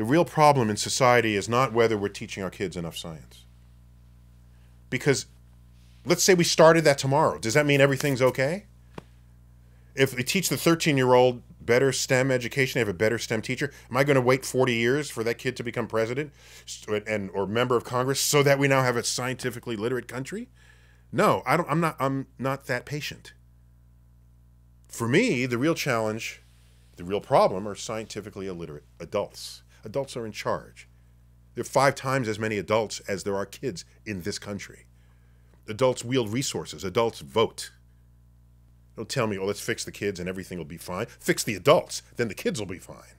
The real problem in society is not whether we're teaching our kids enough science. Because let's say we started that tomorrow. Does that mean everything's okay? If we teach the 13 year old better STEM education, they have a better STEM teacher, am I going to wait 40 years for that kid to become president and or member of Congress so that we now have a scientifically literate country? No, I don't I'm not I'm not that patient. For me, the real challenge, the real problem are scientifically illiterate adults. Adults are in charge. There are five times as many adults as there are kids in this country. Adults wield resources. Adults vote. Don't tell me, oh, let's fix the kids and everything will be fine. Fix the adults, then the kids will be fine.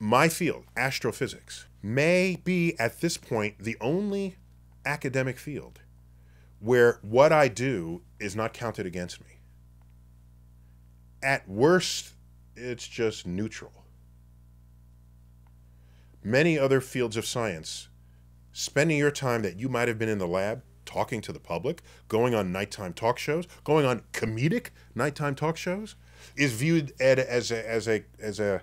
My field, astrophysics, may be at this point the only academic field where what I do is not counted against me. At worst, it's just neutral. Many other fields of science, spending your time that you might have been in the lab talking to the public, going on nighttime talk shows, going on comedic nighttime talk shows, is viewed as a, as a, as a,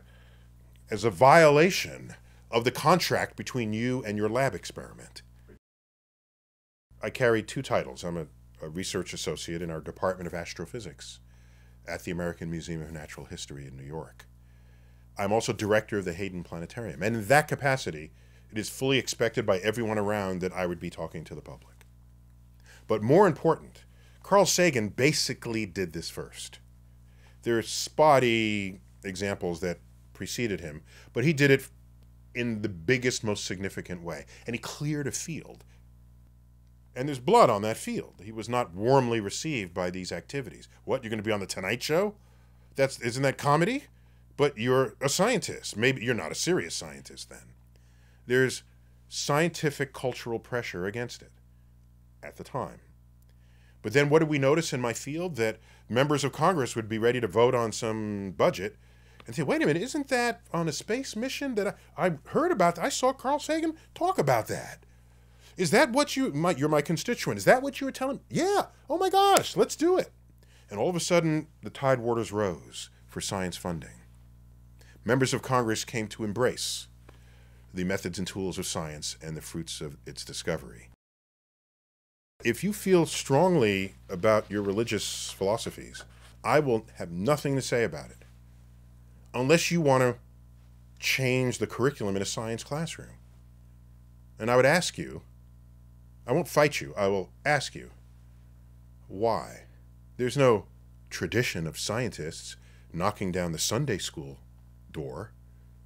as a violation of the contract between you and your lab experiment. I carry two titles. I'm a, a research associate in our Department of Astrophysics at the American Museum of Natural History in New York. I'm also director of the Hayden Planetarium. And in that capacity, it is fully expected by everyone around that I would be talking to the public. But more important, Carl Sagan basically did this first. There are spotty examples that preceded him, but he did it in the biggest, most significant way. And he cleared a field. And there's blood on that field. He was not warmly received by these activities. What, you're going to be on the Tonight Show? That's isn't that comedy? But you're a scientist. Maybe you're not a serious scientist then. There's scientific cultural pressure against it at the time. But then what did we notice in my field? That members of Congress would be ready to vote on some budget and say, wait a minute, isn't that on a space mission that I, I heard about? I saw Carl Sagan talk about that. Is that what you, my, you're my constituent, is that what you were telling? Yeah. Oh my gosh, let's do it. And all of a sudden, the tide waters rose for science funding. Members of Congress came to embrace the methods and tools of science and the fruits of its discovery. If you feel strongly about your religious philosophies, I will have nothing to say about it unless you want to change the curriculum in a science classroom. And I would ask you, I won't fight you, I will ask you, why? There's no tradition of scientists knocking down the Sunday school door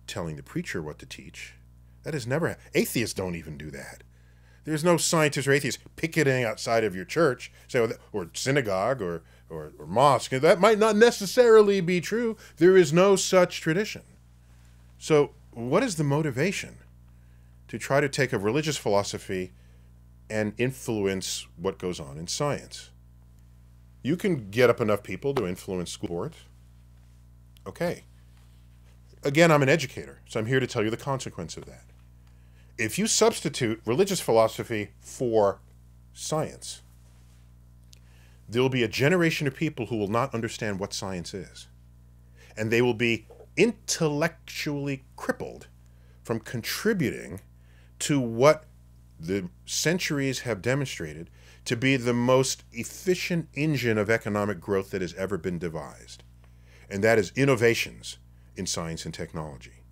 telling the preacher what to teach. That has never happened. atheists don't even do that. There's no scientist or atheist picketing outside of your church, say, or synagogue or, or, or mosque. That might not necessarily be true. There is no such tradition. So, what is the motivation to try to take a religious philosophy and influence what goes on in science? You can get up enough people to influence school boards. Okay. Again, I'm an educator, so I'm here to tell you the consequence of that if you substitute religious philosophy for science, there will be a generation of people who will not understand what science is. And they will be intellectually crippled from contributing to what the centuries have demonstrated to be the most efficient engine of economic growth that has ever been devised. And that is innovations in science and technology.